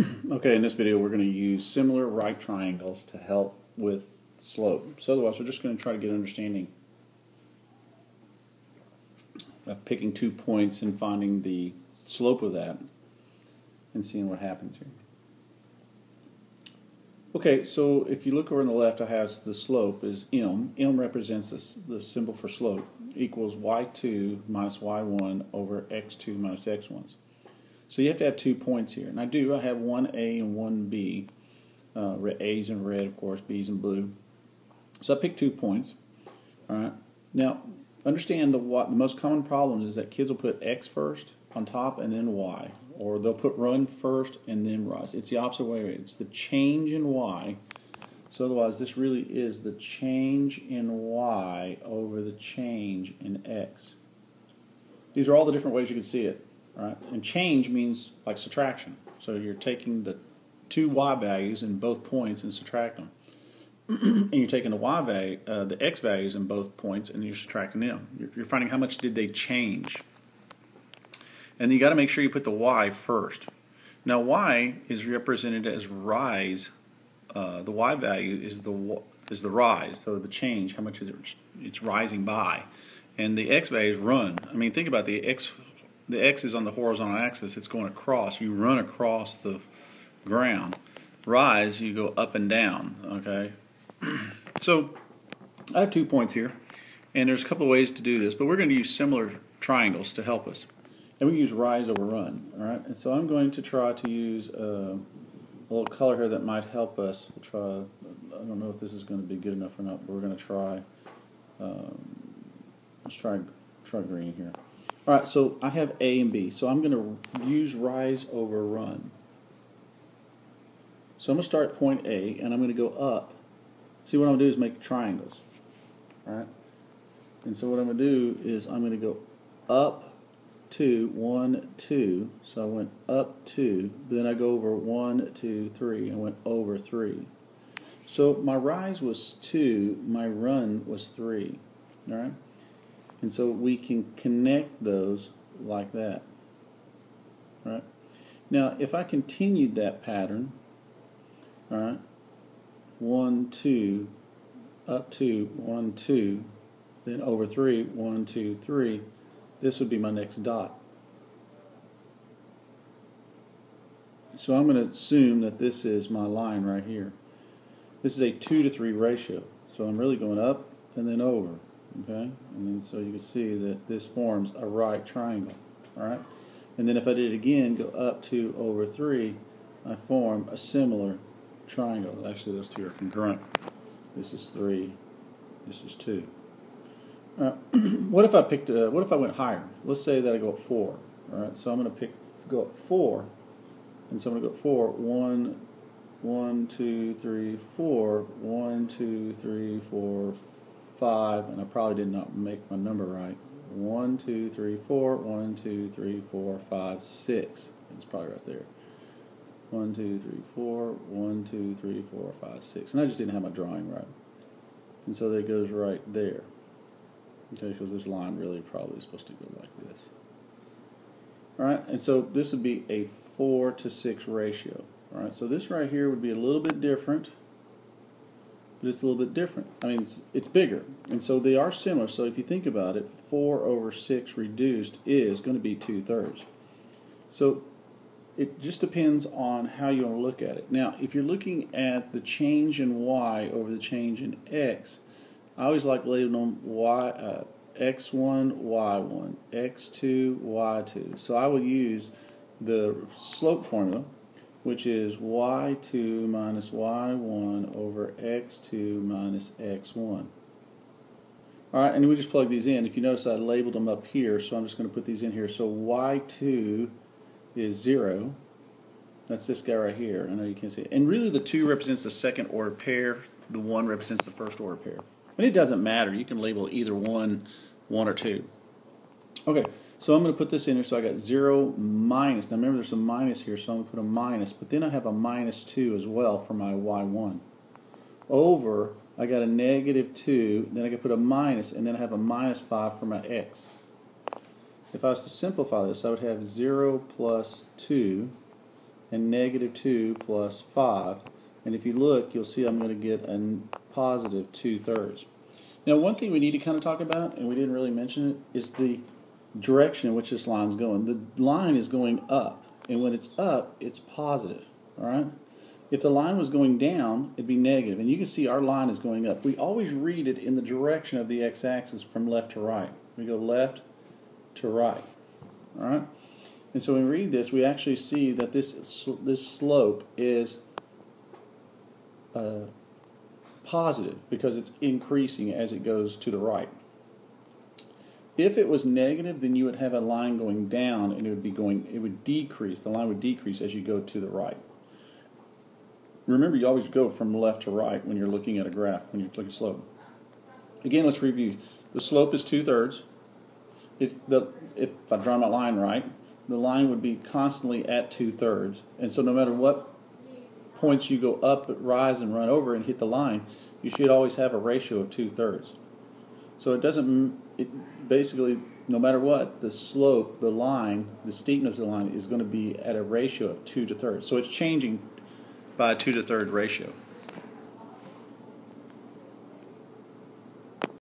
okay, in this video we're going to use similar right triangles to help with slope. So otherwise we're just going to try to get an understanding of picking two points and finding the slope of that and seeing what happens here. Okay, so if you look over on the left, I have the slope is m. m represents this, the symbol for slope equals y2 minus y1 over x2 minus x1. So you have to have two points here. And I do, I have one A and one B. Uh, A's in red, of course, B's in blue. So I picked two points. All right. Now, understand the what the most common problem is that kids will put X first on top and then Y. Or they'll put run first and then rise. It's the opposite way. It's the change in Y. So otherwise, this really is the change in Y over the change in X. These are all the different ways you can see it. Right? And change means like subtraction. So you're taking the two y values in both points and subtract them. and you're taking the y value, uh, the x values in both points, and you're subtracting them. You're, you're finding how much did they change. And you got to make sure you put the y first. Now y is represented as rise. Uh, the y value is the is the rise, so the change, how much is it, it's rising by. And the x value is run. I mean, think about the x the x is on the horizontal axis, it's going across. You run across the ground. Rise, you go up and down, okay? so I have two points here, and there's a couple ways to do this, but we're going to use similar triangles to help us. And we use rise over run, all right? And so I'm going to try to use uh, a little color here that might help us. We'll try, I don't know if this is going to be good enough or not, but we're going to try, um, let's try, try green here. All right, so I have A and B. So I'm going to use rise over run. So I'm going to start at point A, and I'm going to go up. See, what I'm going to do is make triangles. All right? And so what I'm going to do is I'm going to go up two, one, two. So I went up two, then I go over one, two, three, and went over three. So my rise was two, my run was three. All right? And so we can connect those like that. Right? Now, if I continued that pattern, all right, one, two, up two, one, two, then over three, one, two, three, this would be my next dot. So I'm going to assume that this is my line right here. This is a 2 to 3 ratio. So I'm really going up and then over okay? And then so you can see that this forms a right triangle alright and then if I did it again go up to over 3 I form a similar triangle. Actually those two are congruent. This is 3 this is 2 alright what if I picked uh, what if I went higher? Let's say that I go up 4 alright so I'm going to pick go up 4 and so I'm going to go up 4 1 1 2 3 4 1 2 3 4 five, and I probably did not make my number right. One, two, three, four. One, two, three, four, five, six. It's probably right there. One, two, three, four. One, two, three, four, five, six. And I just didn't have my drawing right. And so that goes right there. Okay, because this line really probably is supposed to go like this. Alright, and so this would be a 4 to 6 ratio. Alright, so this right here would be a little bit different but it's a little bit different. I mean, it's, it's bigger. And so they are similar. So if you think about it, 4 over 6 reduced is going to be 2 thirds. So it just depends on how you want to look at it. Now, if you're looking at the change in y over the change in x, I always like labeling them y, uh, x1, y1, x2, y2. So I will use the slope formula which is y2 minus y1 over x2 minus x1. Alright, and we just plug these in. If you notice I labeled them up here, so I'm just going to put these in here. So y2 is 0. That's this guy right here. I know you can't see it. And really the 2 represents the second order pair. The 1 represents the first order pair. And it doesn't matter. You can label either 1, 1 or 2. Okay, so I'm going to put this in here. So I got 0 minus. Now remember there's a minus here, so I'm going to put a minus. But then I have a minus 2 as well for my y1. Over, I got a negative 2. Then I can put a minus, and then I have a minus 5 for my x. If I was to simplify this, I would have 0 plus 2 and negative 2 plus 5. And if you look, you'll see I'm going to get a positive 2 thirds. Now, one thing we need to kind of talk about, and we didn't really mention it, is the direction in which this line is going. The line is going up, and when it's up, it's positive. All right. If the line was going down, it'd be negative, and you can see our line is going up. We always read it in the direction of the x-axis from left to right. We go left to right. All right. And so when we read this, we actually see that this this slope is uh, positive because it's increasing as it goes to the right. If it was negative, then you would have a line going down and it would be going it would decrease. The line would decrease as you go to the right. Remember, you always go from left to right when you're looking at a graph, when you're looking at slope. Again, let's review. The slope is two thirds. If, the, if I draw my line right, the line would be constantly at two thirds. And so no matter what points you go up, rise, and run over and hit the line, you should always have a ratio of two thirds. So it doesn't, it basically, no matter what, the slope, the line, the steepness of the line is going to be at a ratio of two to thirds. So it's changing by a two to third ratio.